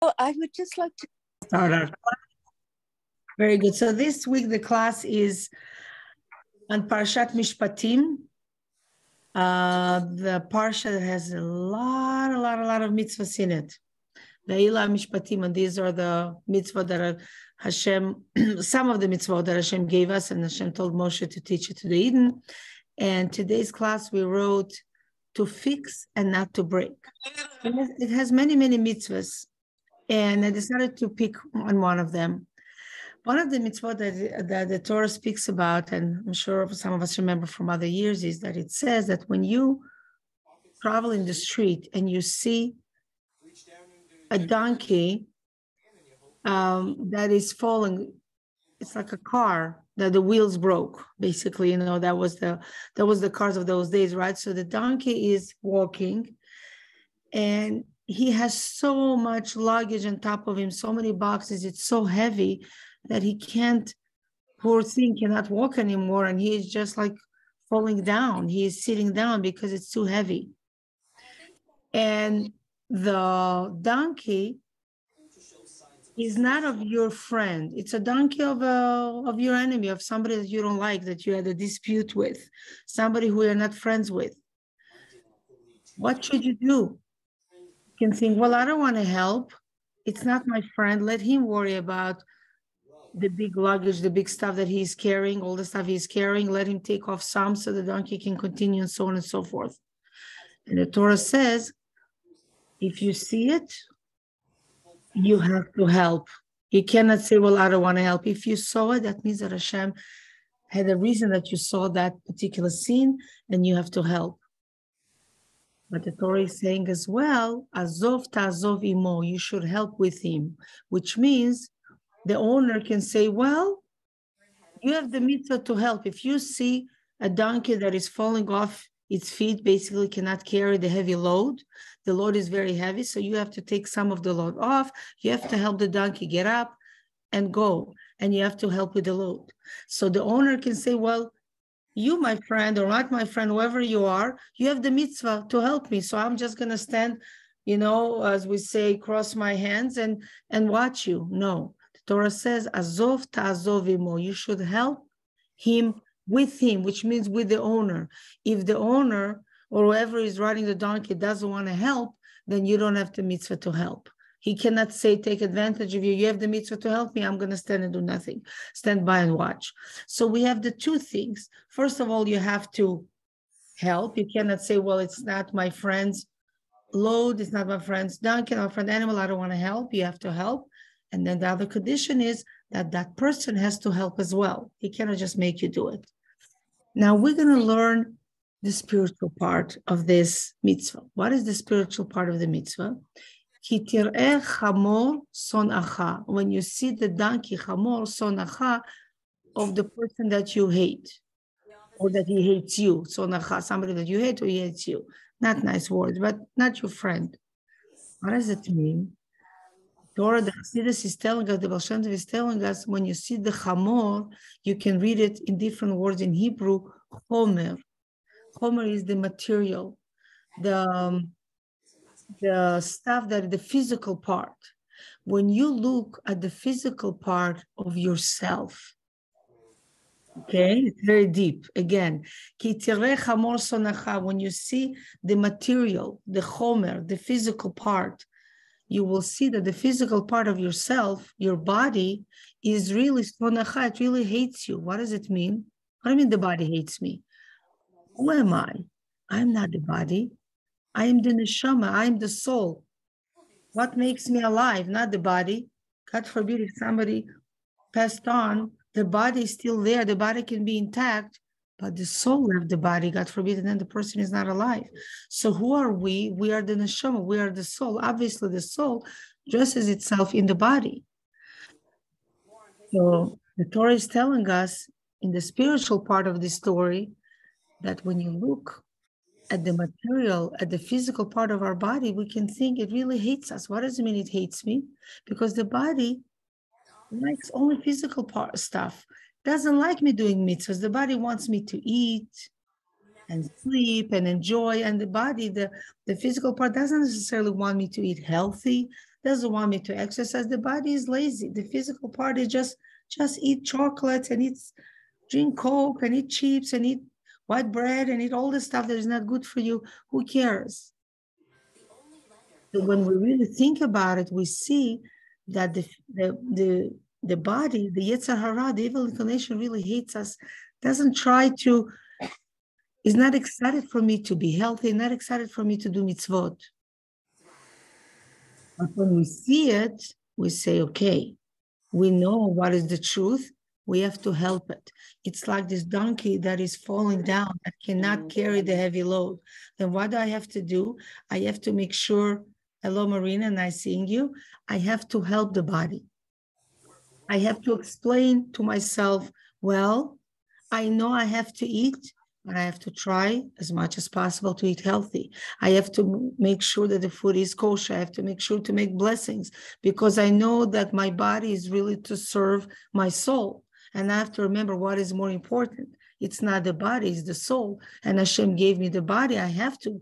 Oh, I would just like to start our Very good. So this week the class is on Parshat Mishpatim. Uh, the parsha has a lot, a lot, a lot of mitzvahs in it. Ve'ila Mishpatim, and these are the mitzvah that Hashem, some of the mitzvah that Hashem gave us, and Hashem told Moshe to teach it to the Yidden. And today's class we wrote to fix and not to break. It has many, many mitzvahs and I decided to pick on one of them. One of the mitzvot that, that the Torah speaks about, and I'm sure some of us remember from other years, is that it says that when you travel in the street and you see a donkey um, that is falling, it's like a car that the wheels broke. Basically, you know that was the that was the cars of those days, right? So the donkey is walking, and he has so much luggage on top of him, so many boxes. It's so heavy that he can't, poor thing, cannot walk anymore. And he is just like falling down. He is sitting down because it's too heavy. And the donkey is not of your friend. It's a donkey of a, of your enemy, of somebody that you don't like, that you had a dispute with, somebody who you're not friends with. What should you do? Can think, well, I don't want to help. It's not my friend. Let him worry about the big luggage, the big stuff that he's carrying, all the stuff he's carrying. Let him take off some so the donkey can continue and so on and so forth. And the Torah says, if you see it, you have to help. You cannot say, well, I don't want to help. If you saw it, that means that Hashem had a reason that you saw that particular scene and you have to help. But the Torah is saying as well, Azov ta'azov imo, you should help with him, which means the owner can say, well, you have the mitzvah to help. If you see a donkey that is falling off its feet, basically cannot carry the heavy load, the load is very heavy, so you have to take some of the load off. You have to help the donkey get up and go, and you have to help with the load. So the owner can say, well, you, my friend, or not my friend, whoever you are, you have the mitzvah to help me. So I'm just going to stand, you know, as we say, cross my hands and and watch you. No, the Torah says, "Azov ta'azovimo." You should help him with him, which means with the owner. If the owner or whoever is riding the donkey doesn't want to help, then you don't have the mitzvah to help. He cannot say, take advantage of you. You have the mitzvah to help me. I'm going to stand and do nothing, stand by and watch. So we have the two things. First of all, you have to help. You cannot say, well, it's not my friend's load, it's not my friend's donkey, my friend animal. I don't want to help. You have to help. And then the other condition is that that person has to help as well. He cannot just make you do it. Now we're going to learn the spiritual part of this mitzvah. What is the spiritual part of the mitzvah? When you see the donkey, chamor sonacha, of the person that you hate, or that he hates you, sonacha, somebody that you hate or he hates you. Not nice words, but not your friend. What does it mean? Torah, the Chassidus is telling us, the Baal is telling us, when you see the chamor, you can read it in different words in Hebrew, chomer. Chomer is the material, the um, the stuff that the physical part. When you look at the physical part of yourself, okay, it's very deep. Again, when you see the material, the chomer, the physical part, you will see that the physical part of yourself, your body, is really. It really hates you. What does it mean? What do you mean the body hates me? Who am I? I'm not the body. I am the neshama, I am the soul. What makes me alive, not the body. God forbid if somebody passed on, the body is still there, the body can be intact, but the soul left the body, God forbid, and then the person is not alive. So who are we? We are the neshama, we are the soul. Obviously, the soul dresses itself in the body. So the Torah is telling us in the spiritual part of the story that when you look at the material, at the physical part of our body, we can think it really hates us. What does it mean it hates me? Because the body likes only physical part stuff, doesn't like me doing mitzvahs. The body wants me to eat and sleep and enjoy. And the body, the, the physical part doesn't necessarily want me to eat healthy. doesn't want me to exercise. The body is lazy. The physical part is just just eat chocolates and eat drink coke and eat chips and eat white bread and eat all the stuff that is not good for you. Who cares? When we really think about it, we see that the the the, the body, the Yetzer Hara, the evil inclination really hates us, doesn't try to, is not excited for me to be healthy, not excited for me to do mitzvot. But when we see it, we say, okay, we know what is the truth. We have to help it. It's like this donkey that is falling down that cannot mm-hmm. carry the heavy load. Then what do I have to do? I have to make sure, hello, Marina, nice seeing you. I have to help the body. I have to explain to myself, well, I know I have to eat, but I have to try as much as possible to eat healthy. I have to make sure that the food is kosher. I have to make sure to make blessings because I know that my body is really to serve my soul. And I have to remember what is more important. It's not the body, it's the soul. And Hashem gave me the body. I have to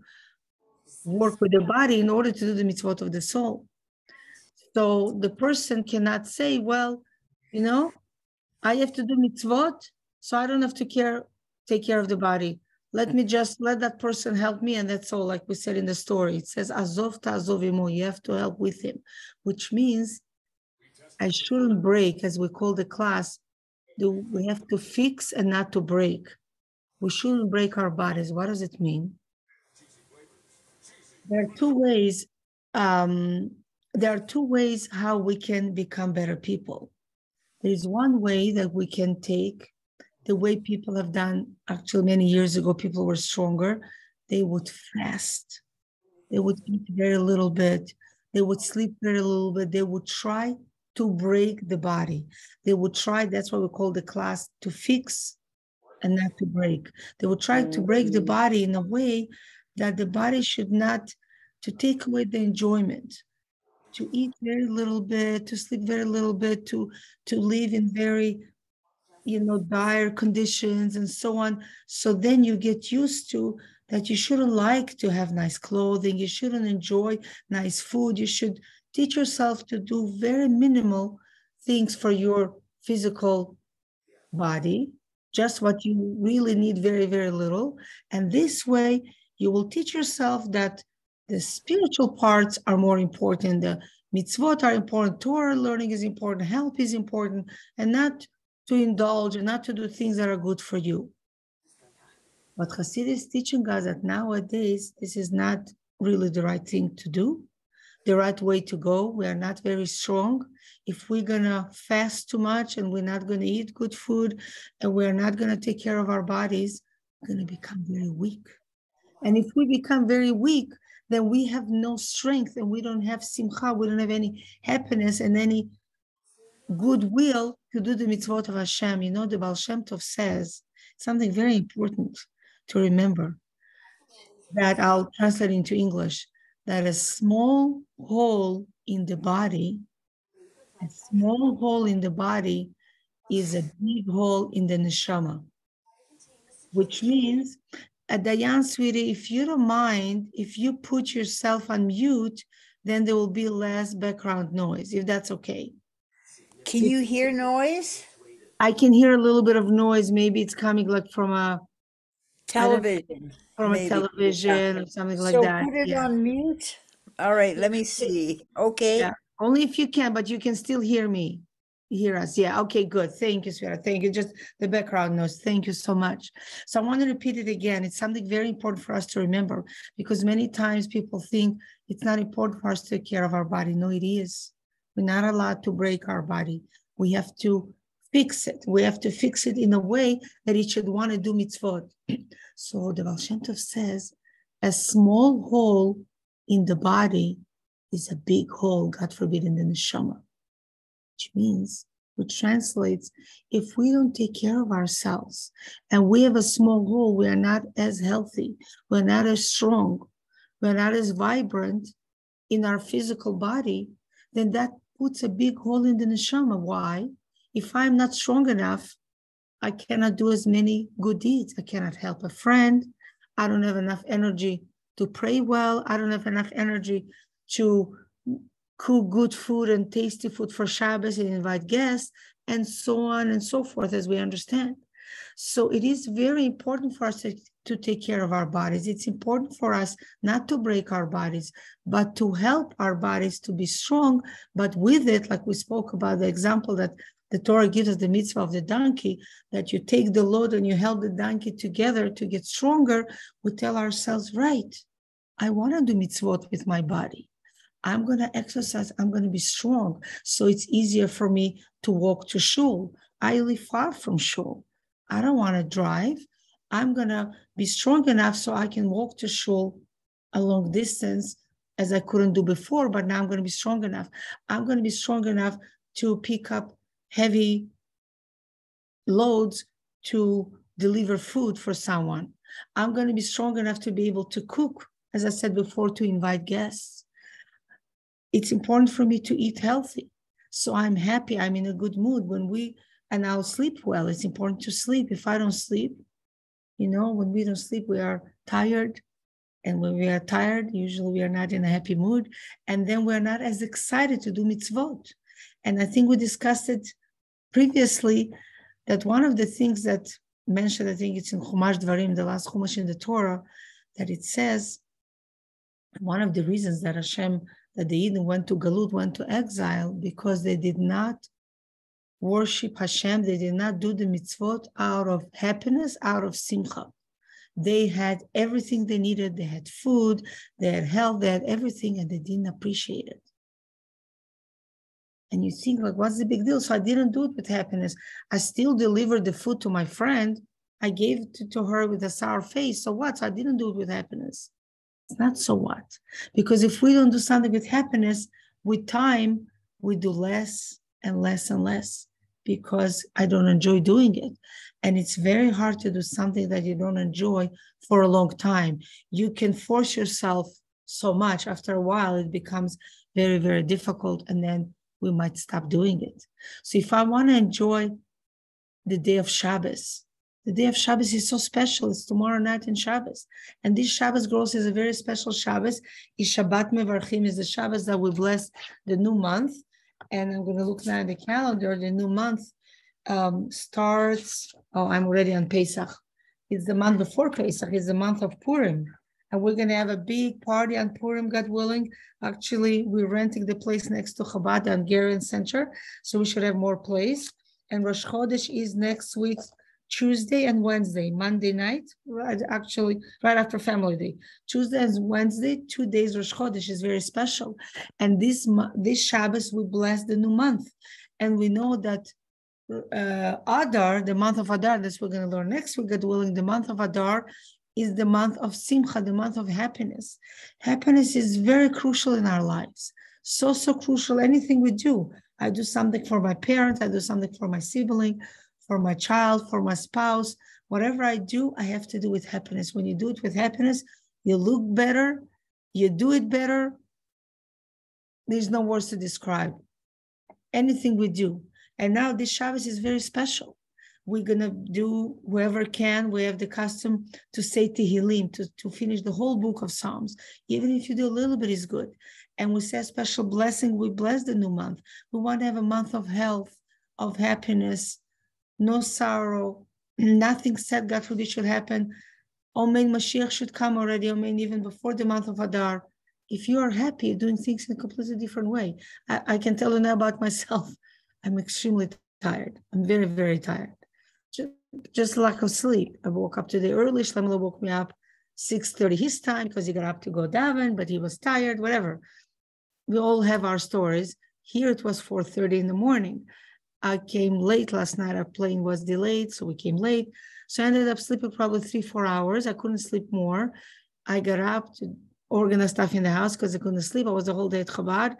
work with the body in order to do the mitzvot of the soul. So the person cannot say, well, you know, I have to do mitzvot, so I don't have to care take care of the body. Let me just let that person help me, and that's all. Like we said in the story, it says azov ta'azovimu. You have to help with him, which means I shouldn't break, as we call the class. Do we have to fix and not to break? We shouldn't break our bodies. What does it mean? There are two ways. Um, there are two ways how we can become better people. There's one way that we can take the way people have done actually many years ago people were stronger they would fast they would eat very little bit they would sleep very little bit they would try to break the body they would try that's what we call the class to fix and not to break they would try to break the mm-hmm. body in a way that the body should not to take away the enjoyment to eat very little bit to sleep very little bit to to live in very you know, dire conditions and so on. So then you get used to that you shouldn't like to have nice clothing, you shouldn't enjoy nice food, you should teach yourself to do very minimal things for your physical body, just what you really need, very, very little. And this way, you will teach yourself that the spiritual parts are more important, the mitzvot are important, Torah learning is important, help is important, and not to indulge and not to do things that are good for you. But Chassidus is teaching us that nowadays this is not really the right thing to do, the right way to go. We are not very strong. If we're gonna fast too much and we're not gonna eat good food and we're not gonna take care of our bodies, we're gonna become very weak. And if we become very weak, then we have no strength and we don't have simcha, we don't have any happiness and any goodwill to do the mitzvot of Hashem. You know, the Baal Shem Tov says something very important to remember that I'll translate into English that a small hole in the body, a small hole in the body is a big hole in the neshama, which means, uh, Diane, sweetie, if you don't mind, if you put yourself on mute, then there will be less background noise, if that's okay. Can you hear noise? I can hear a little bit of noise. Maybe it's coming like from a television. From maybe. a television or something like so that. Put it yeah. on mute. All right, let me see. Okay. Yeah. Only if you can, but you can still hear me. Hear us. Yeah. Okay, good. Thank you, sweetheart. Thank you. Just the background noise. Thank you so much. So I want to repeat it again. It's something very important for us to remember because many times people think it's not important for us to take care of our body. No, it is. We're not allowed to break our body. We have to fix it. We have to fix it in a way that it should want to do mitzvot. so the Baal says, a small hole in the body is a big hole, God forbid, in the neshama, which means, which translates, if we don't take care of ourselves and we have a small hole, we are not as healthy, we're not as strong, we're not as vibrant in our physical body, then that puts a big hole in the neshama. Why? If I'm not strong enough, I cannot do as many good deeds. I cannot help a friend. I don't have enough energy to pray well. I don't have enough energy to cook good food and tasty food for Shabbos and invite guests, and so on and so forth, as we understand. So it is very important for us to, to take care of our bodies. It's important for us not to break our bodies, but to help our bodies to be strong. But with it, like we spoke about the example that the Torah gives us the mitzvah of the donkey, that you take the load and you help the donkey together to get stronger, we tell ourselves, right, I want to do mitzvot with my body. I'm going to exercise, I'm going to be strong. So it's easier for me to walk to shul. I live far from shul. I don't want to drive. I'm going to be strong enough so I can walk to shul a long distance as I couldn't do before, but now I'm going to be strong enough. I'm going to be strong enough to pick up heavy loads to deliver food for someone. I'm going to be strong enough to be able to cook, as I said before, to invite guests it's important for me to eat healthy. So I'm happy, I'm in a good mood when we, and I'll sleep well. It's important to sleep. If I don't sleep, you know, when we don't sleep, we are tired. And when we are tired, usually we are not in a happy mood. And then we're not as excited to do mitzvot. And I think we discussed it previously that one of the things that mentioned, I think it's in Chumash Dvarim, the last Chumash in the Torah, that it says one of the reasons that Hashem that the Yidden went to Galut, went to exile, because they did not worship Hashem, they did not do the mitzvot out of happiness, out of simcha. They had everything they needed. They had food, they had health, they had everything, and they didn't appreciate it. And you think, like, what's the big deal? So I didn't do it with happiness. I still delivered the food to my friend. I gave it to, her with a sour face. So what? So I didn't do it with happiness. It's not so what. Because if we don't do something with happiness, with time, we do less and less and less because I don't enjoy doing it. And it's very hard to do something that you don't enjoy for a long time. You can force yourself so much. After a while, it becomes very, very difficult. And then we might stop doing it. So if I want to enjoy the day of Shabbos, the day of Shabbos is so special. It's tomorrow night in Shabbos. And this Shabbos growth is a very special Shabbos. Is Shabbat Mevarchim is the Shabbos that we bless the new month. And I'm going to look now at the calendar. The new month um, starts, oh, I'm already on Pesach. It's the month before Pesach. It's the month of Purim. And we're going to have a big party on Purim, God willing. Actually, we're renting the place next to Chabad and Hungarian Center. So we should have more place. And Rosh Chodesh is next week Tuesday and Wednesday, Monday night, right, actually right after Family Day. Tuesday and Wednesday, two days Rosh Chodesh is very special. And this this Shabbos, we bless the new month. And we know that uh, Adar, the month of Adar, that's we're going to learn next week, God willing, the month of Adar is the month of Simcha, the month of happiness. Happiness is very crucial in our lives. So, so crucial. Anything we do, I do something for my parents, I do something for my sibling, for my child, for my spouse. Whatever I do, I have to do with happiness. When you do it with happiness, you look better, you do it better. There's no words to describe anything we do. And now this Shabbos is very special. We're gonna do whoever can. We have the custom to say Tehillim, to, to finish the whole book of Psalms. Even if you do a little bit is good. And we say a special blessing. We bless the new month. We want to have a month of health, of happiness, no sorrow, nothing sad, God forbid, should happen. Amen, Mashiach should come already, Amen, even before the month of Adar. If you are happy, doing things in a completely different way. I, I can tell you now about myself. I'm extremely tired. I'm very, very tired. Just, lack of sleep. I woke up today early. Shlomo woke me up 6.30 his time because he got up to go daven, but he was tired, whatever. We all have our stories. Here it was 4.30 in the morning. I came late last night. Our plane was delayed, so we came late. So I ended up sleeping probably three, four hours. I couldn't sleep more. I got up to organize stuff in the house because I couldn't sleep. I was the whole day at Chabad.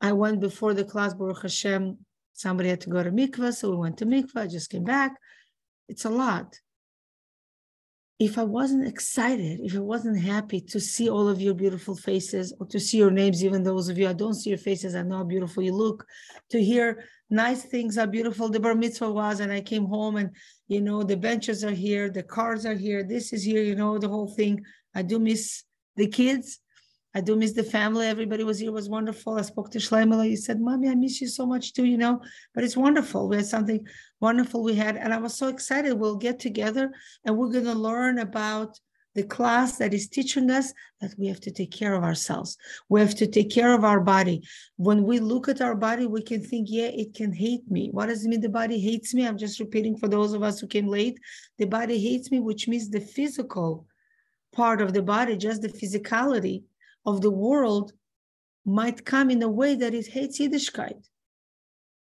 I went before the class, Baruch Hashem. Somebody had to go to mikvah, so we went to mikvah. I just came back. It's a lot if I wasn't excited, if I wasn't happy to see all of your beautiful faces or to see your names, even those of you I don't see your faces, I know how beautiful you look, to hear nice things, how beautiful the bar mitzvah was, and I came home and you know the benches are here, the cars are here, this is here, you know the whole thing. I do miss the kids, I do miss the family. Everybody was here, was wonderful. I spoke to Shlomo. He said, Mommy, I miss you so much too, you know, but it's wonderful. We had something wonderful we had. And I was so excited. We'll get together and we're going to learn about the class that is teaching us that we have to take care of ourselves. We have to take care of our body. When we look at our body, we can think, yeah, it can hate me. What does it mean the body hates me? I'm just repeating for those of us who came late. The body hates me, which means the physical part of the body, just the physicality of the world might come in a way that it hates Yiddishkeit.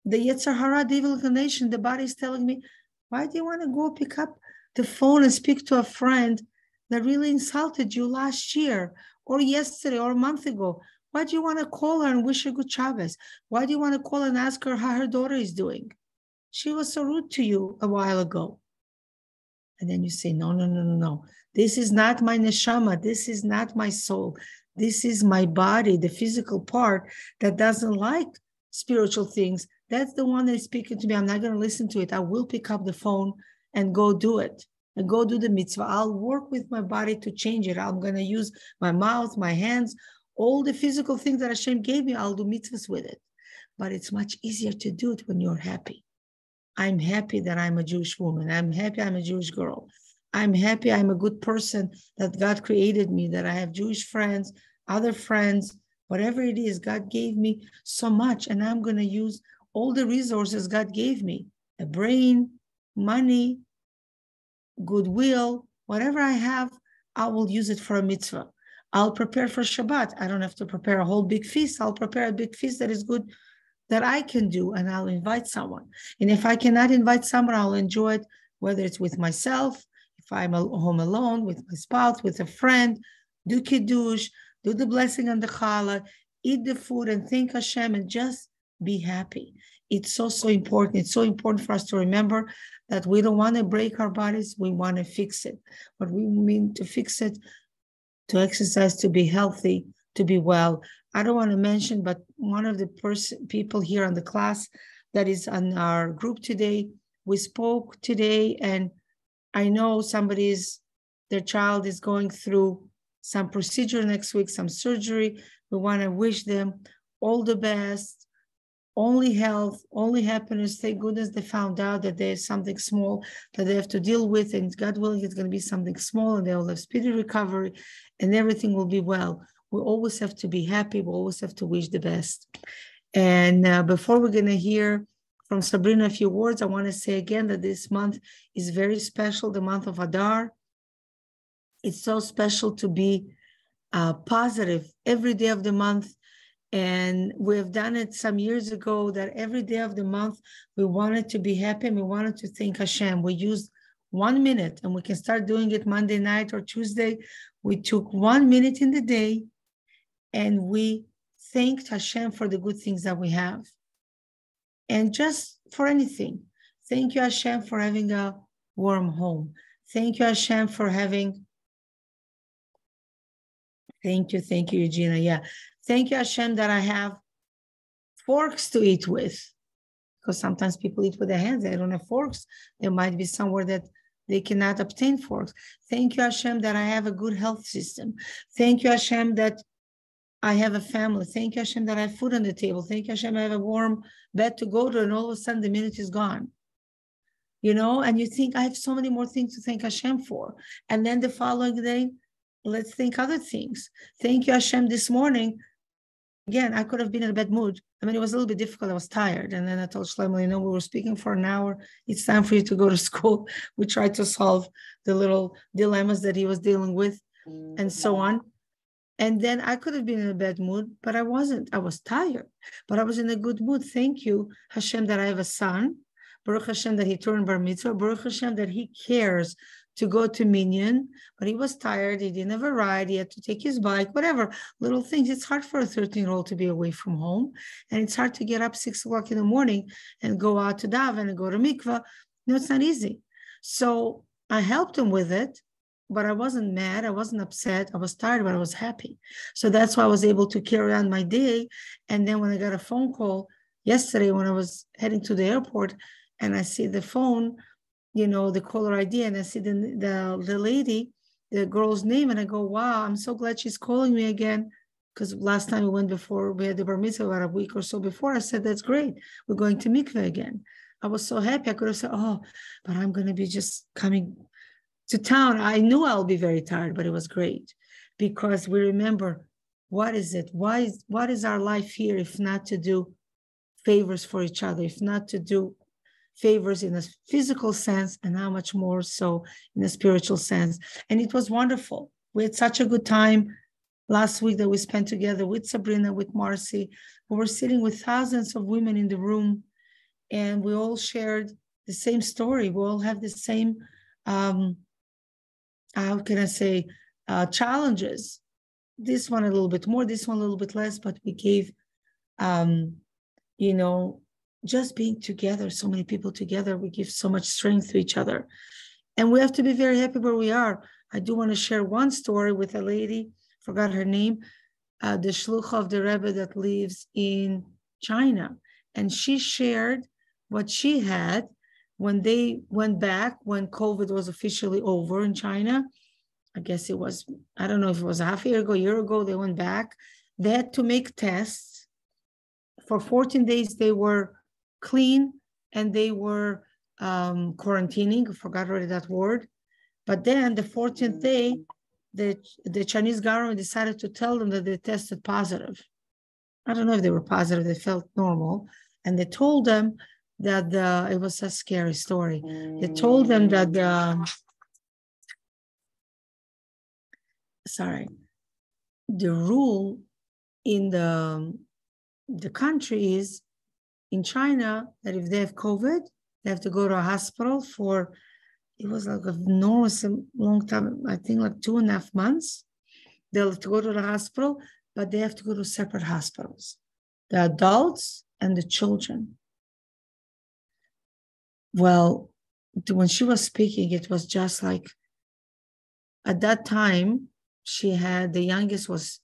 The Yetzer Hara, the evil inclination, the body is telling me, why do you want to go pick up the phone and speak to a friend that really insulted you last year or yesterday or a month ago? Why do you want to call her and wish her good Shabbos? Why do you want to call and ask her how her daughter is doing? She was so rude to you a while ago. And then you say, no, no, no, no, no. This is not my neshama. This is not my soul. This is my body, the physical part that doesn't like spiritual things. That's the one that's speaking to me. I'm not going to listen to it. I will pick up the phone and go do it and go do the mitzvah. I'll work with my body to change it. I'm going to use my mouth, my hands, all the physical things that Hashem gave me. I'll do mitzvahs with it. But it's much easier to do it when you're happy. I'm happy that I'm a Jewish woman. I'm happy I'm a Jewish girl. I'm happy I'm a good person that God created me, that I have Jewish friends, other friends, whatever it is, God gave me so much, and I'm going to use all the resources God gave me a brain, money, goodwill, whatever I have, I will use it for a mitzvah. I'll prepare for Shabbat. I don't have to prepare a whole big feast. I'll prepare a big feast that is good that I can do, and I'll invite someone. And if I cannot invite someone, I'll enjoy it, whether it's with myself, I'm home alone, with my spouse, with a friend, do kiddush, do the blessing on the challah, eat the food and thank Hashem and just be happy. It's so, so important. It's so important for us to remember that we don't want to break our bodies, we want to fix it. What we mean to fix it, to exercise, to be healthy, to be well. I don't want to mention, but one of the person people here on the class that is on our group today, we spoke today, and I know somebody's their child is going through some procedure next week, some surgery. We want to wish them all the best, only health, only happiness. Thank goodness they found out that there's something small that they have to deal with, and God willing, it's going to be something small, and they will have speedy recovery, and everything will be well. We always have to be happy. We always have to wish the best. And uh, before we're going to hear from Sabrina a few words, I want to say again that this month is very special, the month of Adar. It's so special to be uh, positive every day of the month. And we have done it some years ago that every day of the month we wanted to be happy and we wanted to thank Hashem. We used one minute and we can start doing it Monday night or Tuesday. We took one minute in the day and we thanked Hashem for the good things that we have. And just for anything, thank you, Hashem, for having a warm home. Thank you, Hashem, for having Thank you, thank you, Eugenia. Yeah. Thank you, Hashem, that I have forks to eat with. Because sometimes people eat with their hands, they don't have forks. There might be somewhere that they cannot obtain forks. Thank you, Hashem, that I have a good health system. Thank you, Hashem, that I have a family. Thank you, Hashem, that I have food on the table. Thank you, Hashem, I have a warm bed to go to, and all of a sudden the minute is gone. You know, and you think I have so many more things to thank Hashem for. And then the following day, let's think other things. Thank you, Hashem, this morning. Again, I could have been in a bad mood. I mean, it was a little bit difficult. I was tired. And then I told Shlomo, you know, we were speaking for an hour. It's time for you to go to school. We tried to solve the little dilemmas that he was dealing with and so on. And then I could have been in a bad mood, but I wasn't. I was tired, but I was in a good mood. Thank you, Hashem, that I have a son. Baruch Hashem that he turned bar mitzvah. Baruch Hashem that he cares to go to Minyan, but he was tired. He didn't have a ride. He had to take his bike, whatever, little things. It's hard for a 13 year old to be away from home. And it's hard to get up six o'clock in the morning and go out to daven and go to mikvah. No, it's not easy. So I helped him with it, but I wasn't mad. I wasn't upset. I was tired, but I was happy. So that's why I was able to carry on my day. And then when I got a phone call yesterday when I was heading to the airport and I see the phone, you know, the caller ID and I see the, the, the lady, the girl's name, and I go, wow, I'm so glad she's calling me again. because last time we went before we had the bar mitzvah about a week or so before. I said, That's great. We're going to mikveh again. I was so happy. I could have said, Oh, but I'm going to be just coming to town. I knew I'll be very tired, but it was great because we remember what is it? Why is what is our life here if not to do favors for each other, if not to do favors in a physical sense, and how much more so in a spiritual sense. And it was wonderful. We had such a good time last week that we spent together with Sabrina, with Marcy. We were sitting with thousands of women in the room, and we all shared the same story. We all have the same, um, how can I say, uh, challenges. This one a little bit more, this one a little bit less, but we gave, um, you know, just being together, so many people together, we give so much strength to each other. And we have to be very happy where we are. I do want to share one story with a lady forgot her name, uh, the shluch of the Rebbe that lives in China. And she shared what she had when they went back, when COVID was officially over in China. I guess it was, I don't know if it was a half a year ago, a year ago, they went back. They had to make tests. For 14 days, they were clean and they were um, quarantining. I forgot already that word. But then the 14th day, the, the Chinese government decided to tell them that they tested positive. I don't know if they were positive, they felt normal. And they told them that the, it was a scary story. They told them that the, sorry, the rule in the, um, the country is in China that if they have COVID, they have to go to a hospital for it was like a enormous long time, I think like two and a half months. They'll have to go to the hospital, but they have to go to separate hospitals, the adults and the children. Well, when she was speaking, it was just like at that time, she had the youngest was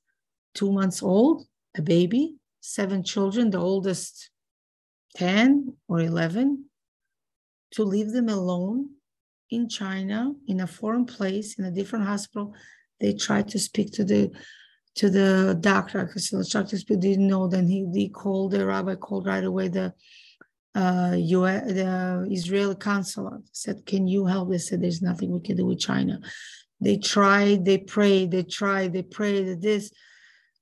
two months old, a baby, seven children, the oldest 10 or 11, to leave them alone in China, in a foreign place, in a different hospital, they tried to speak to the to the doctor because the doctor didn't know. Then he, he called the rabbi called right away the uh, US, the Israeli consulate said, "Can you help?" They said, "There's nothing we can do with China." They tried, they prayed, they tried, they prayed. This,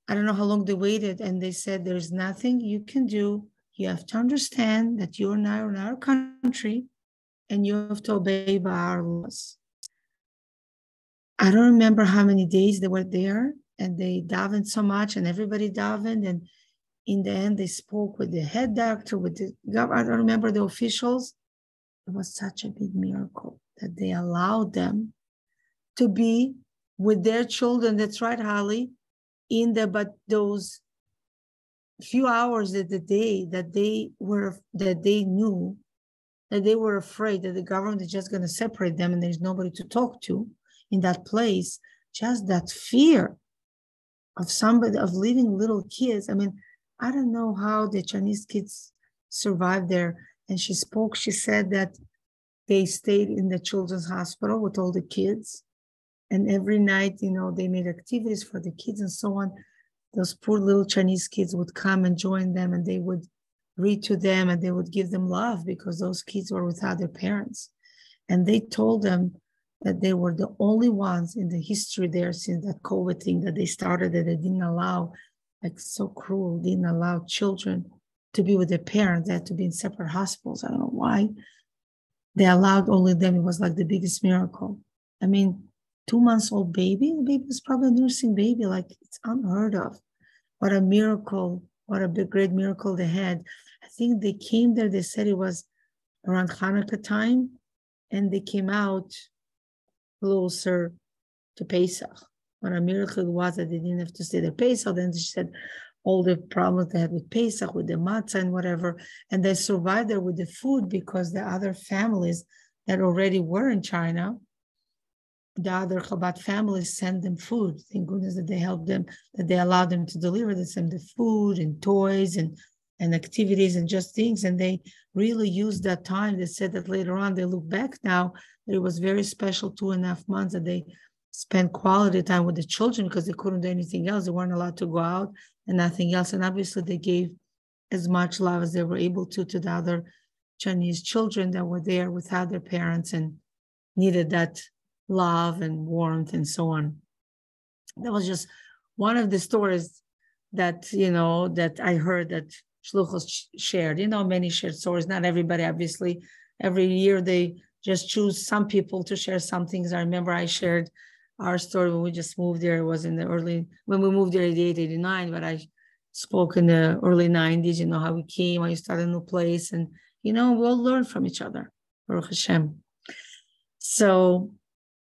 I don't know how long they waited, and they said, "There's nothing you can do. You have to understand that you're now in our country and you have to obey by our laws. I don't remember how many days they were there and they davened so much and everybody davened. And in the end, they spoke with the head doctor, with the governor. I don't remember the officials. It was such a big miracle that they allowed them to be with their children. That's right, Holly. In the but those few hours of the day that they were that they knew that they were afraid that the government is just going to separate them and there's nobody to talk to in that place. Just that fear of somebody, of leaving little kids. I mean, I don't know how the Chinese kids survived there. And she spoke, she said that they stayed in the children's hospital with all the kids. And every night, you know, they made activities for the kids and so on. Those poor little Chinese kids would come and join them and they would read to them and they would give them love because those kids were without their parents. And they told them that they were the only ones in the history there since that COVID thing that they started that they didn't allow, like so cruel, didn't allow children to be with their parents. They had to be in separate hospitals. I don't know why. They allowed only them. It was like the biggest miracle. I mean, two months old baby, the baby was probably a nursing baby. Like it's unheard of. What a miracle what a big, great miracle they had. I think they came there, they said it was around Hanukkah time, and they came out closer to Pesach. What a miracle it was that they didn't have to stay there Pesach. Then she said all the problems they had with Pesach, with the matzah and whatever, and they survived there with the food because the other families that already were in China the other Chabad families sent them food. Thank goodness that they helped them, that they allowed them to deliver. They send the food and toys and, and activities and just things. And they really used that time. They said that later on, they look back now, that it was very special two and a half months that they spend quality time with the children because they couldn't do anything else. They weren't allowed to go out and nothing else. And obviously, they gave as much love as they were able to to the other Chinese children that were there without their parents and needed that love and warmth and so on. That was just one of the stories that you know that I heard that Shluchos shared. You know, many shared stories. Not everybody, obviously. Every year they just choose some people to share some things. I remember I shared our story when we just moved there. Was in the early when we moved there in 88, 89, but I spoke in the early 90s, you know, how we came, how you started a new place, and you know, we all learn from each other. Baruch Hashem. So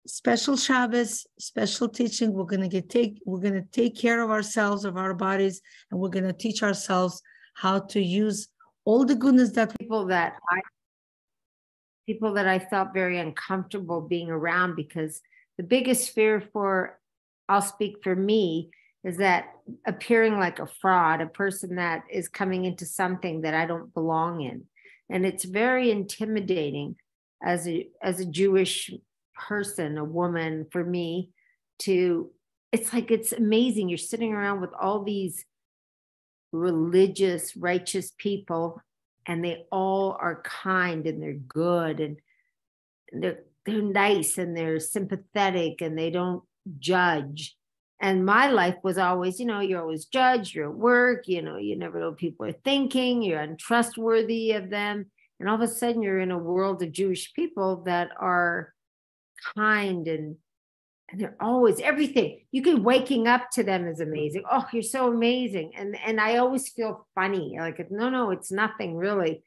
special Shabbos, special teaching. We're gonna get take, we're gonna take care of ourselves, of our bodies, and we're gonna teach ourselves how to use all the goodness that people that I people that I felt very uncomfortable being around because the biggest fear for I'll speak for me is that appearing like a fraud, a person that is coming into something that I don't belong in. And it's very intimidating as a as a Jewish person, a woman for me to it's like it's amazing. You're sitting around with all these religious, righteous people, and they all are kind and they're good and they're they're nice and they're sympathetic and they don't judge. And my life was always, you know, you're always judged, you're at work, you know, you never know what people are thinking, you're untrustworthy of them. And all of a sudden you're in a world of Jewish people that are kind and and they're always everything you can waking up to them is amazing oh you're so amazing and and i always feel funny like no no it's nothing really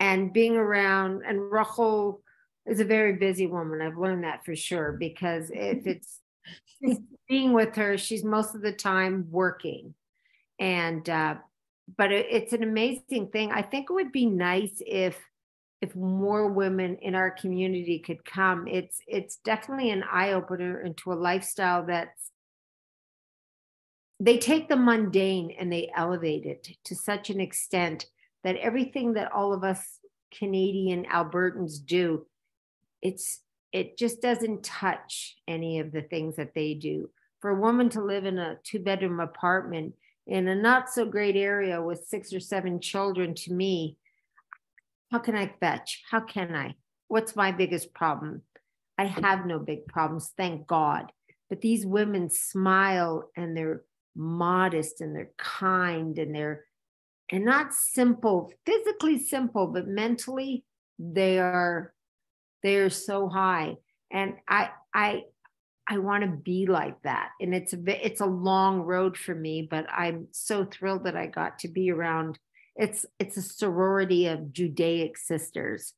and being around and rachel is a very busy woman i've learned that for sure because if it's being with her she's most of the time working. And uh but it, it's an amazing thing. I think it would be nice if if more women in our community could come. It's it's definitely an eye opener into a lifestyle that's they take the mundane and they elevate it to such an extent that everything that all of us Canadian Albertans do it's it just doesn't touch any of the things that they do for a woman to live in a two bedroom apartment in a not so great area with six or seven children to me how can I fetch? How can I? What's my biggest problem? I have no big problems, thank God. But these women smile and they're modest and they're kind and they're and not simple, physically simple, but mentally they are they are so high. And I I I want to be like that. And it's a bit, it's a long road for me, but I'm so thrilled that I got to be around it's it's a sorority of Judaic sisters.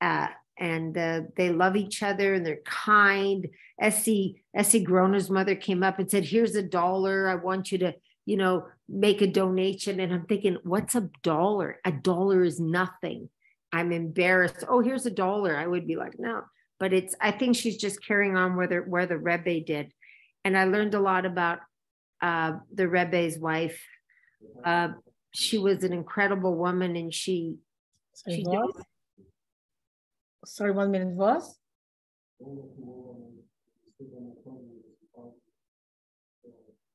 Uh, and uh, they love each other and they're kind. Essie Essie Groner's mother came up and said, "Here's a dollar. I want you to, you know, make a donation." And I'm thinking, "What's a dollar? A dollar is nothing." I'm embarrassed. Oh, here's a dollar. I would be like, "No," but it's. I think she's just carrying on where the where the Rebbe did, and I learned a lot about uh, the Rebbe's wife. Uh, she was an incredible woman and she Sorry, she what? did- Sorry, one minute was?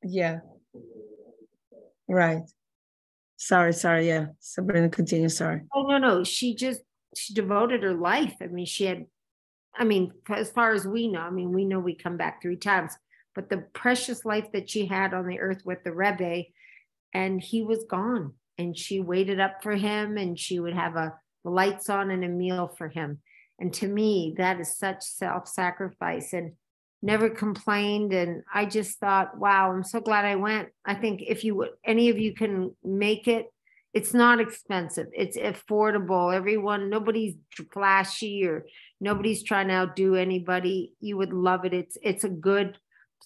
Yeah. Right. Sorry, sorry, yeah. Sabrina, continue, sorry. oh no no she just she devoted her life i mean she had i mean as far as we know i mean we know we come back three times but the precious life that she had on the earth with the rebbe and he was gone and she waited up for him and she would have a lights on and a meal for him and to me that is such self-sacrifice and never complained and i just thought wow i'm so glad i went. I think if you any of you can make it it's not expensive it's affordable everyone nobody's flashy or nobody's trying to outdo anybody you would love it it's it's a good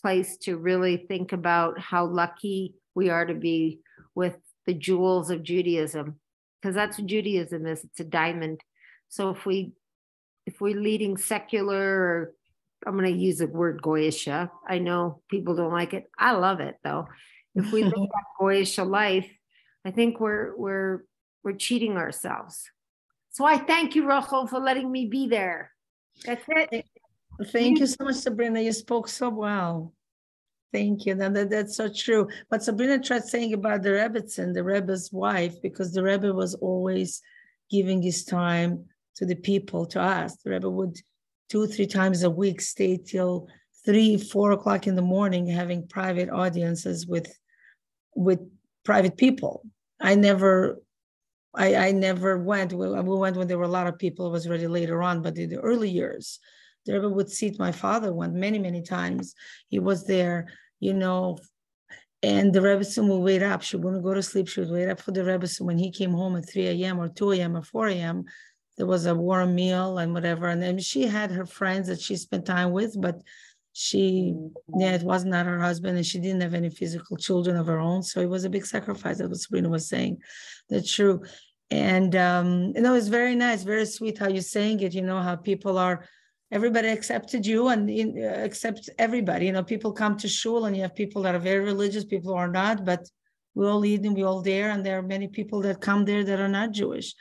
place to really think about how lucky we are to be with the jewels of judaism because that's what judaism is it's a diamond. So if we if we're leading secular or i'm going to use the word goyisha i know people don't like it i love it though if we live that goyisha life I think we're we're we're cheating ourselves. So I thank you, Rachel, for letting me be there. That's it. Thank you so much, Sabrina. You spoke so well. Thank you. Now that, that's so true. But Sabrina tried saying about the Rebbetzin, the Rebbe's wife, because the Rebbe was always giving his time to the people, to us. The Rebbe would two, three times a week stay till three, four o'clock in the morning having private audiences with with private people. I never I, I never went. We, we went when there were a lot of people. It was already later on, but in the early years, the Rebbe would seat my father went many, many times. He was there, you know, and the Rebbe would wait up. She wouldn't go to sleep. She would wait up for the. So when he came home at 3 a.m. or 2 a.m. or 4 a.m., there was a warm meal and whatever. And then she had her friends that she spent time with, but she, yeah, it was not her husband, and she didn't have any physical children of her own. So it was a big sacrifice. That what Sabrina was saying. That's true. And um, you know, it's very nice, very sweet how you're saying it. You know how people are. Everybody accepted you and in, uh, accepts everybody. You know, people come to shul, and you have people that are very religious, people who are not, but we all eat and we all there. And there are many people that come there that are not Jewish.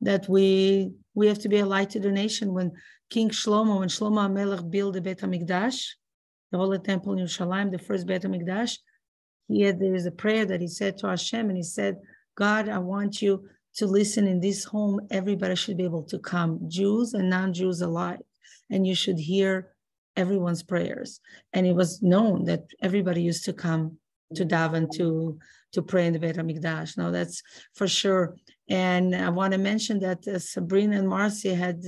That we we have to be a light to the nation. When King Shlomo, when Shlomo Melech built the Beit Hamikdash, the Holy Temple in Yerushalayim, the first Beit Hamikdash, he had there is a prayer that he said to Hashem, and he said, God, I want you to listen in this home. Everybody should be able to come, Jews and non-Jews alike, and you should hear everyone's prayers. And it was known that everybody used to come to daven to to pray in the Beit Hamikdash. Now that's for sure. And I want to mention that uh, Sabrina and Marcy had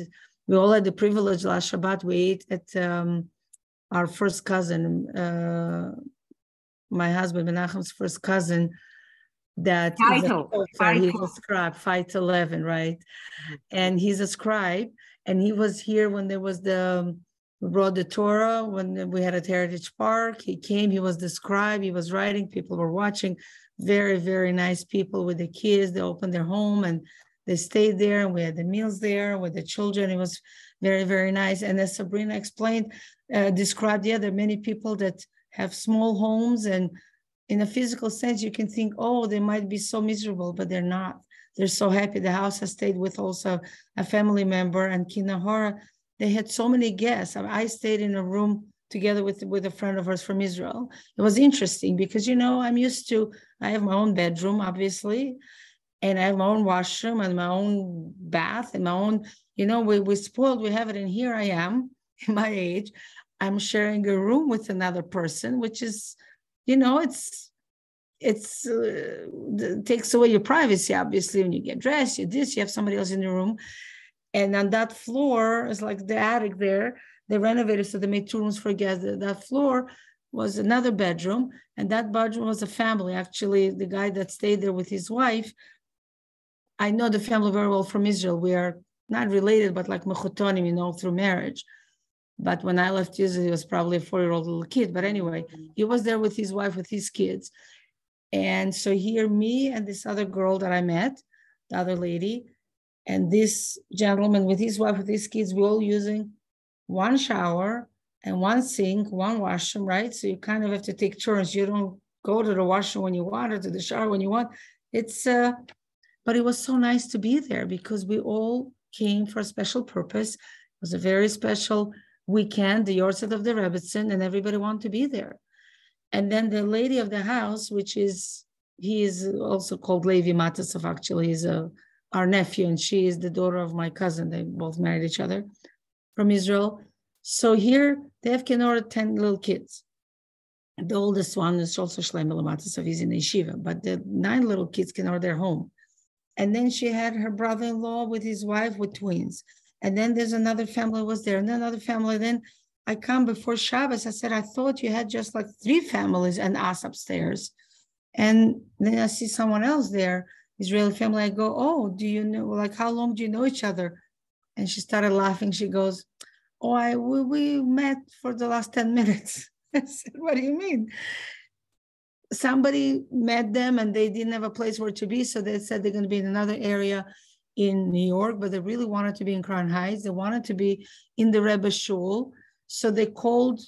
we all had the privilege last Shabbat. We ate at um, our first cousin, uh, my husband Menachem's first cousin, that a, he's a scribe, fight eleven, right? And he's a scribe, and he was here when there was the we brought the Torah when we had at Heritage Park. He came, he was the scribe, he was writing, people were watching. Very, very nice people with the kids. They opened their home and they stayed there, and we had the meals there with the children. It was very, very nice. And as Sabrina explained, uh, described, yeah, there are many people that have small homes, and in a physical sense, you can think, oh, they might be so miserable, but they're not. They're so happy. The house has stayed with also a family member, and Kinahora, they had so many guests. I stayed in a room together with with a friend of ours from Israel. It was interesting because you know I'm used to. I have my own bedroom, obviously, and I have my own washroom and my own bath and my own. You know, we we spoiled. We have it, and here I am, in my age, I'm sharing a room with another person, which is, you know, it's it's uh, takes away your privacy. Obviously, when you get dressed, you this, you have somebody else in the room, and on that floor is like the attic there they renovated so they made two rooms for guests. That floor was another bedroom, and that bedroom was a family. Actually, the guy that stayed there with his wife, I know the family very well from Israel. We are not related, but like mechotonim, you know, through marriage. But when I left Israel, he was probably a four-year-old little kid. But anyway, he was there with his wife, with his kids. And so here, me and this other girl that I met, the other lady, and this gentleman with his wife, with his kids, we all using one shower and one sink, one washroom, right? So you kind of have to take turns. You don't go to the washroom when you want or to the shower when you want. It's uh, but it was so nice to be there because we all came for a special purpose. It was a very special weekend, the Yortzeit of the Rebbetzin, and everybody wanted to be there. And then the lady of the house, which is he is also called Levi Matusof, actually, is a our nephew, and she is the daughter of my cousin. They both married each other from Israel. So here they have Kinahora 10 little kids. The oldest one is also Shlomo Lamatasov, he's in yeshiva, but the nine little kids Kinahora, they're home. And then she had her brother-in-law with his wife with twins. And then there's another family was there, and then another family. Then I come before Shabbos. I said, I thought you had just like three families and us upstairs. And then I see someone else there, Israeli family. I go, Oh, do you know, like, how long do you know each other? And she started laughing. She goes, I we, we met for the last 10 minutes. I said, What do you mean? Somebody met them and they didn't have a place where to be. So they said they're going to be in another area in New York, but they really wanted to be in Crown Heights. They wanted to be in the Rebbe Shul. So they called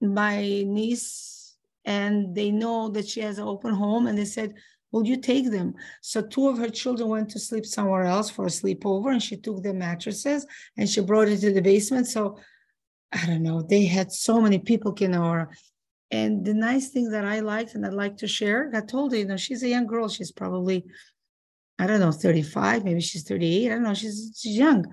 my niece and they know that she has an open home and they said, Will you take them? So two of her children went to sleep somewhere else for a sleepover, and she took their mattresses and she brought it to the basement. So I don't know, they had so many people Kinahora. And the nice thing that I liked and I'd like to share, I told her, you know, she's a young girl. She's probably, I don't know, 35, maybe she's 38. I don't know, she's, she's young.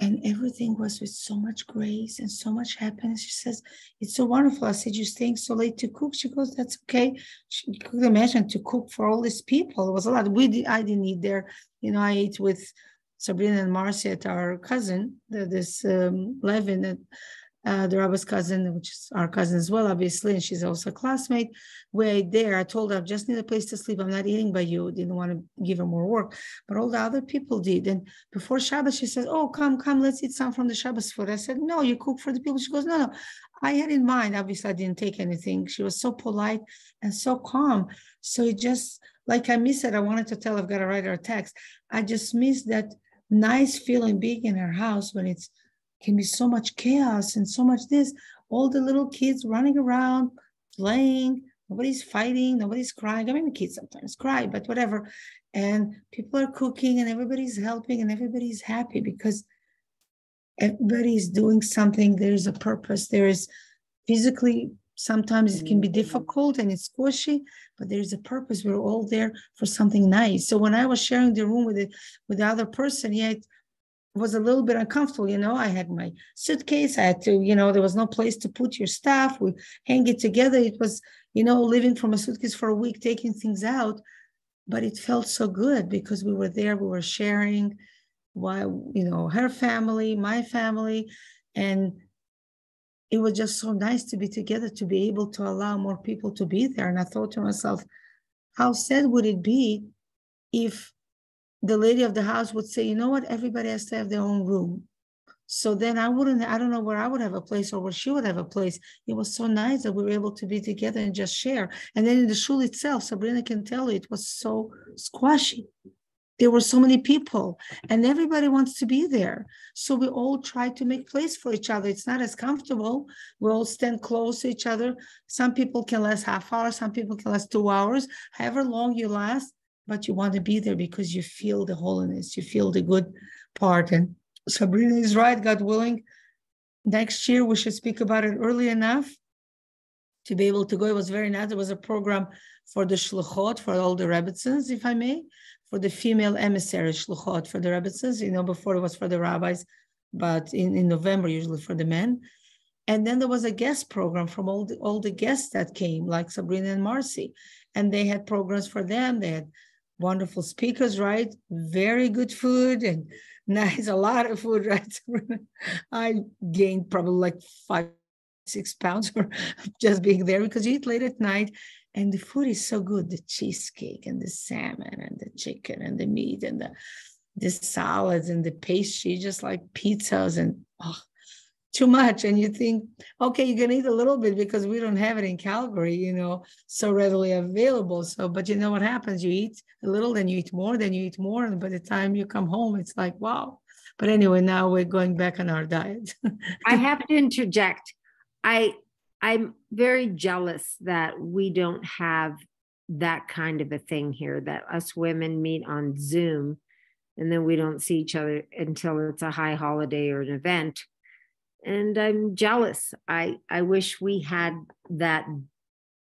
And everything was with so much grace and so much happiness. She says, It's so wonderful. I said, You're staying so late to cook. She goes, That's okay. She could imagine to cook for all these people. It was a lot. We did, I didn't eat there. You know, I ate with Sabrina and Marcy at our cousin, this um, Levin, at, uh, the rabbi's cousin, which is our cousin as well, obviously, and she's also a classmate. We ate there. I told her, I just need a place to sleep. I'm not eating by you. Didn't want to give her more work, but all the other people did. And before Shabbos, she says, "Oh, come, come, let's eat some from the Shabbos food." I said, "No, you cook for the people." She goes, "No, no." I had in mind. Obviously, I didn't take anything. She was so polite and so calm. So it just like I miss it. I wanted to tell. I've got to write her a text. I just miss that nice feeling being in her house when it's can be so much chaos and so much this. All the little kids running around playing nobody's fighting nobody's crying. I mean the kids sometimes cry but whatever. And people are cooking and everybody's helping and everybody's happy because everybody's doing something. There's a purpose. There is physically sometimes it can be mm-hmm. difficult and it's squishy but there's a purpose. We're all there for something nice. So when i was sharing the room with the with the other person yeah it was a little bit uncomfortable you know i had my suitcase i had to you know there was no place to put your stuff we hang it together it was you know living from a suitcase for a week taking things out but it felt so good because we were there we were sharing why you know her family my family and it was just so nice to be together to be able to allow more people to be there and i thought to myself how sad would it be if the lady of the house would say you know what? Everybody has to have their own room. So then i wouldn't i don't know where i would have a place or where she would have a place. It was so nice that we were able to be together and just share. And then in the shul itself sabrina can tell you it was so squashy. There were so many people and everybody wants to be there. So we all try to make place for each other. It's not as comfortable. We all stand close to each other. Some people can last half hour some people can last two hours. However long you last but you want to be there because you feel the holiness you feel the good part and sabrina is right god willing next year we should speak about it early enough to be able to go it was very nice there was a program for the shluchot for all the rebbetzins if i may for the female emissary shluchot for the rebbetzins. You know, before it was for the rabbis, but in, in November usually for the men. And then there was a guest program from all the all the guests that came, like Sabrina and Marcy, and they had programs for them. They had wonderful speakers, right? Very good food and nice, a lot of food, right? I gained probably like five, six pounds for just being there because you eat late at night and the food is so good the cheesecake and the salmon and the chicken and the meat and the the salads and the pastry just like pizzas and oh, too much and you think okay you can eat a little bit because we don't have it in calgary you know so readily available so but you know what happens you eat a little then you eat more then you eat more and by the time you come home it's like wow but anyway now we're going back on our diet I have to interject. I I'm very jealous that we don't have that kind of a thing here that us women meet on Zoom and then we don't see each other until it's a high holiday or an event. And I'm jealous. I I wish we had that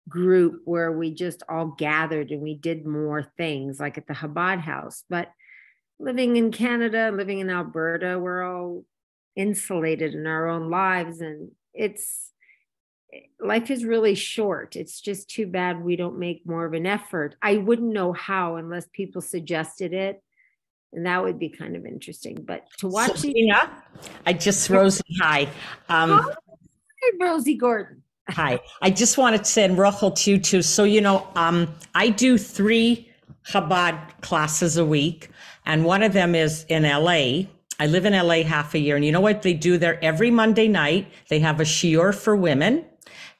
group where we just all gathered and we did more things like at the Chabad house. But living in Canada, living in Alberta, we're all insulated in our own lives and it's life is really short. It's just too bad we don't make more of an effort. I wouldn't know how unless people suggested it. And that would be kind of interesting. But to watch Sabrina, I just Rosie, hi. Um, Hi, Rosie Gordon. hi. I just wanted to send Rachel to you too. So you know, um, I do three Chabad classes a week, and one of them is in LA. I live in LA half a year, and you know what they do there every Monday night? They have a shiur for women.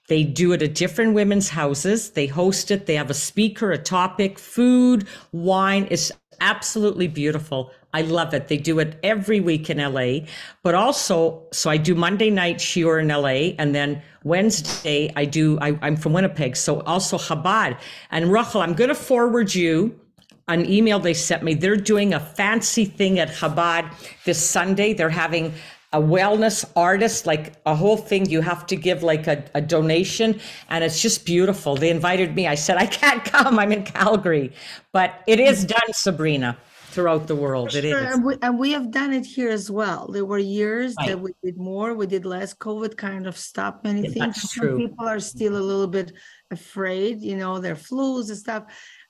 They do it at different women's houses. They host it. They have a speaker, a topic, food, wine. It's absolutely beautiful. I love it. They do it every week in LA, but also, so I do Monday night shiur in LA, and then Wednesday I do. I, I'm from Winnipeg, so also Chabad. And Rachel, I'm going to forward you an email they sent me. They're doing a fancy thing at Chabad this Sunday. They're having a wellness artist, like a whole thing. You have to give like a, a donation, and it's just beautiful. They invited me. I said, I can't come. I'm in Calgary. But it is done, Sabrina, throughout the world. It Sure, is. And we, and we have done it here as well. There were years Right. that we did more, we did less. COVID kind of stopped many Yeah, things. some. People are still a little bit afraid, you know, their flus and stuff.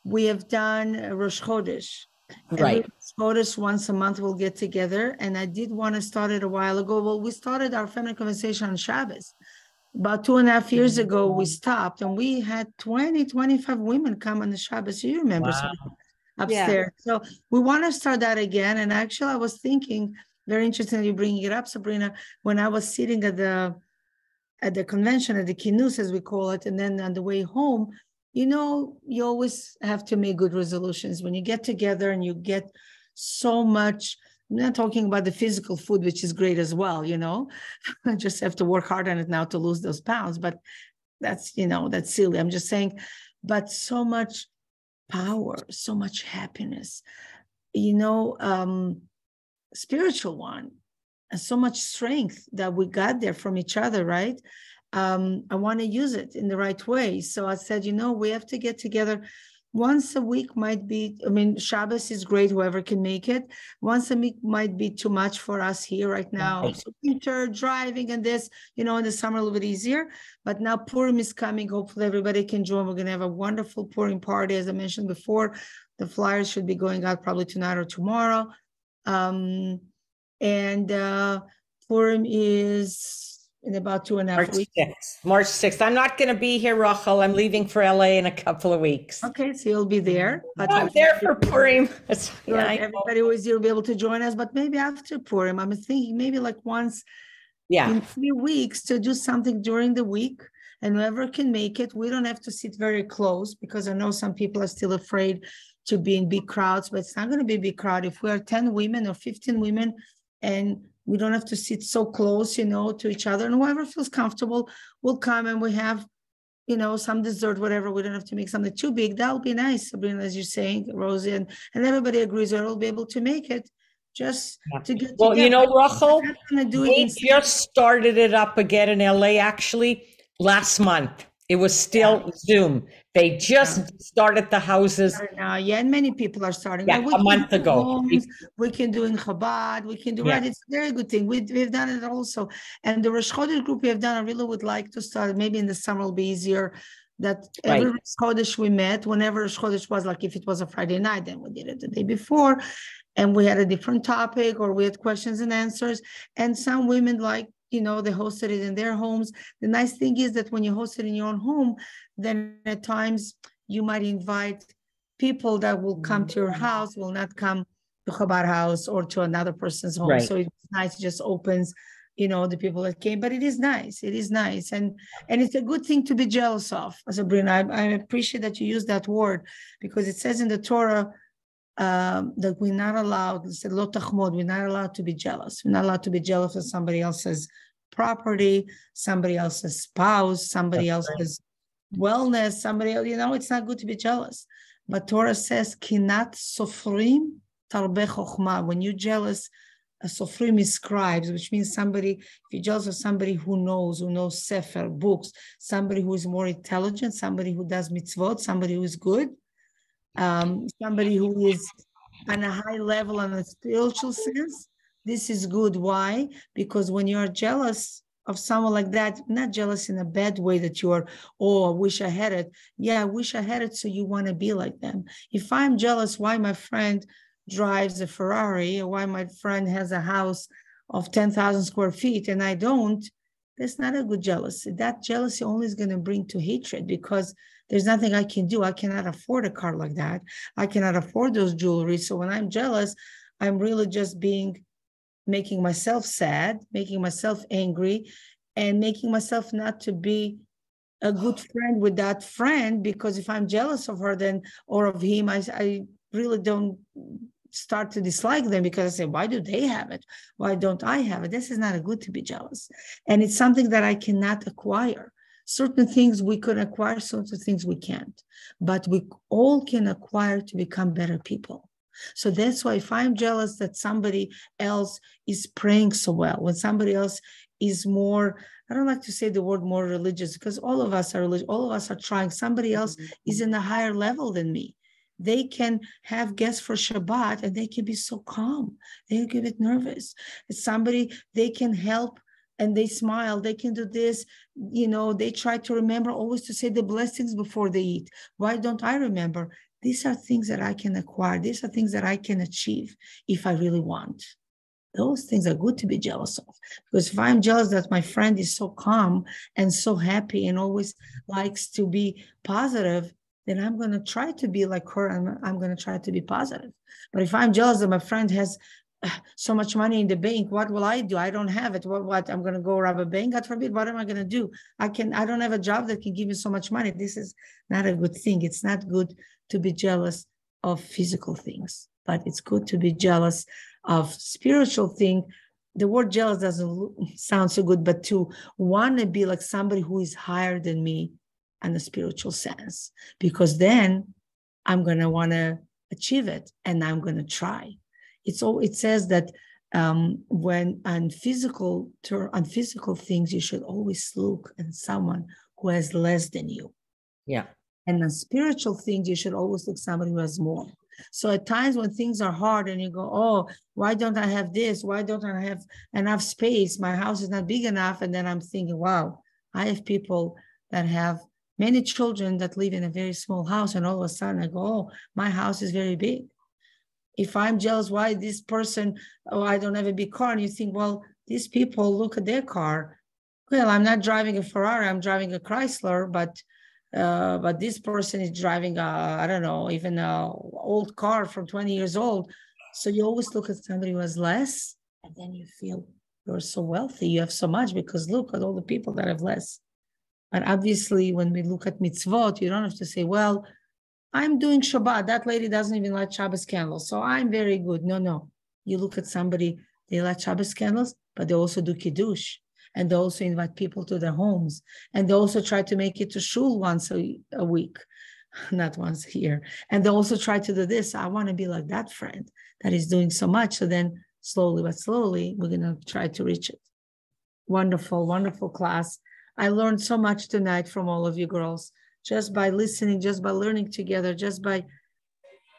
We have done Rosh Chodesh. Right. Rosh Chodesh, once a month, we'll get together. And I did want to start it a while ago. Well, we started our feminine conversation on Shabbos. About two and a half years mm-hmm. ago, we stopped and we had 20, 25 women come on the Shabbos. You remember? Wow. Sabrina, upstairs. So we want to start that again. And actually, I was thinking, very interesting you bringing it up, Sabrina. When I was sitting at the at the convention at the kinus, as we call it, and then on the way home, you know, you always have to make good resolutions when you get together and you get so much. I'm not talking about the physical food, which is great as well, you know. I just have to work hard on it now to lose those pounds, but that's you know that's silly. I'm just saying, but so much power, so much happiness, you know, um, spiritual one, and so much strength that we got there from each other, right? Um, I want to use it in the right way. So I said, you know, we have to get together once a week might be, I mean, Shabbos is great, whoever can make it. Once a week might be too much for us here right now. So winter, driving and this, you know, in the summer a little bit easier. But now Purim is coming. Hopefully everybody can join. We're gonna have a wonderful Purim party, as I mentioned before. The flyers should be going out probably tonight or tomorrow. Um, and uh, Purim is in about two and a half March weeks. 6th. March 6th. I'm not going to be here, Rachel. I'm leaving for LA in a couple of weeks. Okay, so you'll be there. But I'm there for Purim. Yeah, know. everybody was will be able to join us, but maybe after Purim, I'm thinking maybe like once yeah. in three weeks to do something during the week. And whoever can make it, we don't have to sit very close because I know some people are still afraid to be in big crowds, but it's not going to be a big crowd. If we are 10 women or 15 women and we don't have to sit so close, you know, to each other, and whoever feels comfortable will come and we have, you know, some dessert, whatever. We don't have to make something too big. That'll be nice, Sabrina, as you're saying, Rosie, and, and everybody agrees that we'll be able to make it just Yeah. to get Well, you know, Rachel, I'm not gonna do in just started it up again in LA actually last month. It was still Zoom. They just started the houses. Now, yeah, and many people are starting. Yeah, Like, we a can month do ago. homes, We can do in Chabad, we can do, Yeah. right, it's a very good thing. We, we've done it also. And the Rosh Chodesh group we have done, I really would like to start, maybe in the summer will be easier. That every Right. Rosh Chodesh we met, whenever Rosh Chodesh was, like if it was a Friday night, then we did it the day before. And we had a different topic or we had questions and answers. And some women like, you know, they hosted it in their homes. The nice thing is that when you host it in your own home, then at times you might invite people that will come to your house will not come to Chabad house or to another person's home. Right. So it's nice, it just opens, you know, the people that came, but it is nice. It is nice. And and it's a good thing to be jealous of, Sabrina. I, I appreciate that you use that word because it says in the Torah um, that we're not allowed, it said, "Lo tachmod," we're not allowed to be jealous. We're not allowed to be jealous of somebody else's property, somebody else's spouse, somebody That's right. else's wellness, somebody else, you know, it's not good to be jealous. But Torah says, Kinat sofrim tarbe chokhmah. When you're jealous, a sofrim is scribes, which means somebody, if you're jealous of somebody who knows, who knows sefer, books, somebody who is more intelligent, somebody who does mitzvot, somebody who is good, um, somebody who is on a high level on a spiritual sense, this is good. Why? Because when you're jealous of someone like that, not jealous in a bad way that you're, oh, I wish I had it. Yeah, I wish I had it. So you want to be like them. If I'm jealous, why my friend drives a Ferrari or why my friend has a house of 10,000 square feet and I don't, that's not a good jealousy. That jealousy only is going to bring to hatred because there's nothing I can do. I cannot afford a car like that. I cannot afford those jewelry. So when I'm jealous, I'm really just being making myself sad, making myself angry, and making myself not to be a good friend with that friend because if I'm jealous of her then or of him, I, I really don't start to dislike them because I say, why do they have it? Why don't I have it? This is not a good to be jealous. And it's something that I cannot acquire. Certain things we can acquire, certain things we can't. But we all can acquire to become better people. So that's why if I'm jealous that somebody else is praying so well, when somebody else is more, I don't like to say the word more religious because all of us are religious, all of us are trying. Somebody else mm-hmm. is in a higher level than me. They can have guests for Shabbat and they can be so calm. They get a bit nervous. Somebody they can help and they smile. They can do this. You know, they try to remember always to say the blessings before they eat. Why don't I remember? These are things that I can acquire. These are things that I can achieve if I really want. Those things are good to be jealous of. Because if I'm jealous that my friend is so calm and so happy and always likes to be positive, then I'm going to try to be like her and I'm going to try to be positive. But if I'm jealous that my friend has uh, so much money in the bank, what will I do? I don't have it. What, what? I'm going to go rob a bank? God forbid. What am I going to do? I can, I don't have a job that can give me so much money. This is not a good thing. It's not good to be jealous of physical things, but it's good to be jealous of spiritual thing. The word jealous doesn't sound so good, but to want to be like somebody who is higher than me in a spiritual sense, because then I'm going to want to achieve it and I'm going to try. It's all, it says that um, when on physical ter- on physical things, you should always look at someone who has less than you. Yeah. And on spiritual things, you should always look somebody who has more. So at times when things are hard and you go, oh, why don't I have this? Why don't I have enough space? My house is not big enough. And then I'm thinking, wow, I have people that have many children that live in a very small house. And all of a sudden I go, oh, my house is very big. If I'm jealous, why this person, oh, I don't have a big car. And you think, well, these people look at their car. Well, I'm not driving a Ferrari, I'm driving a Chrysler, but uh, but this person is driving a I don't know even a old car from 20 years old. So you always look at somebody who has less, and then you feel you're so wealthy, you have so much because look at all the people that have less. But obviously, when we look at mitzvot, you don't have to say, well, I'm doing Shabbat. That lady doesn't even light Shabbos candles, so I'm very good. No, no. You look at somebody, they light Shabbos candles, but they also do kiddush. And they also invite people to their homes. And they also try to make it to shul once a, a week not once a year. And they also try to do this. I want to be like that friend that is doing so much. So then slowly but slowly we're going to try to reach it. Wonderful wonderful class i learned so much tonight from all of you girls just by listening just by learning together just by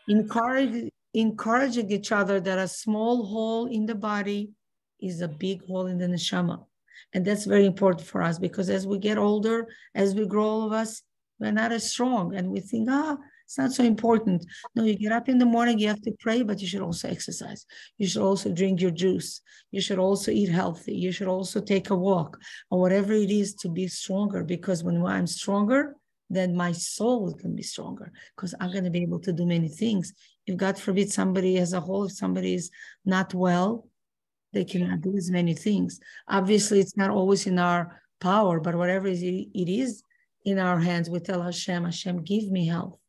encouraging encouraging each other that a small hole in the body is a big hole in the neshama and that's very important for us because as we get older, as we grow, all of us, we're not as strong. And we think, ah, it's not so important. No, you get up in the morning, you have to pray, but you should also exercise. You should also drink your juice. You should also eat healthy. You should also take a walk or whatever it is to be stronger. Because when I'm stronger, then my soul can be stronger because I'm going to be able to do many things. If God forbid somebody as a whole, if somebody is not well, they cannot do as many things. Obviously, it's not always in our power, but whatever it is in our hands, we tell Hashem, Hashem, give me health,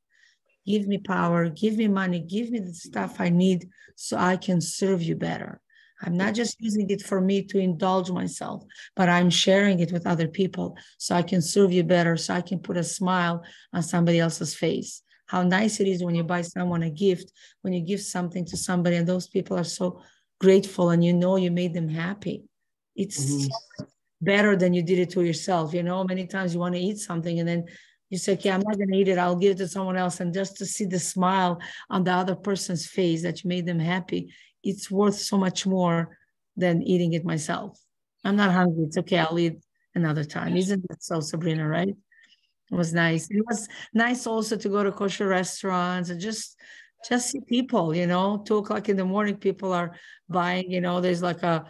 give me power, give me money, give me the stuff I need so I can serve you better. I'm not just using it for me to indulge myself, but I'm sharing it with other people so I can serve you better, so I can put a smile on somebody else's face. How nice it is when you buy someone a gift, when you give something to somebody, and those people are so grateful and you know you made them happy. It's mm-hmm. better than you did it to yourself. You know, many times you want to eat something and then you say, okay, I'm not going to eat it. I'll give it to someone else. And just to see the smile on the other person's face that you made them happy, it's worth so much more than eating it myself. I'm not hungry. It's okay. I'll eat another time. Isn't that so, Sabrina, right? It was nice. It was nice also to go to kosher restaurants and just just see people, you know, two o'clock in the morning, people are buying, you know, there's like a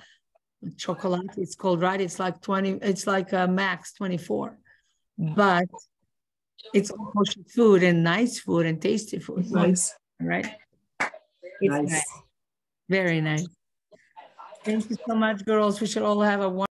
chocolate, it's called, right? It's like 20, it's like a max 24, mm. but it's almost food and nice food and tasty food. Nice. Right? It's nice. nice. Very nice. Thank you so much, girls. We should all have a